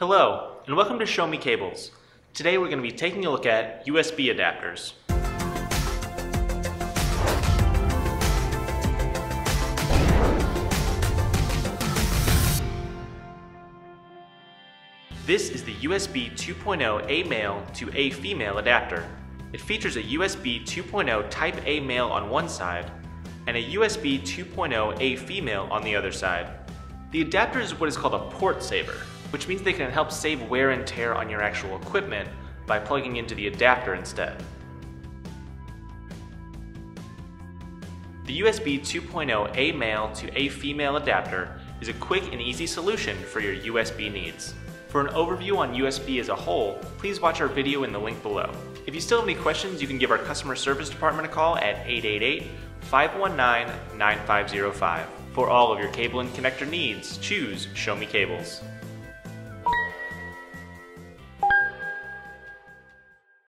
Hello, and welcome to Show Me Cables. Today we're going to be taking a look at USB adapters. This is the USB 2.0 A male to A female adapter. It features a USB 2.0 Type A male on one side and a USB 2.0 A female on the other side. The adapter is what is called a port saver, which means they can help save wear and tear on your actual equipment by plugging into the adapter instead. The USB 2.0 A male to A female adapter is a quick and easy solution for your USB needs. For an overview on USB as a whole, please watch our video in the link below. If you still have any questions, you can give our customer service department a call at 888-519-9505. For all of your cable and connector needs, choose Show Me Cables.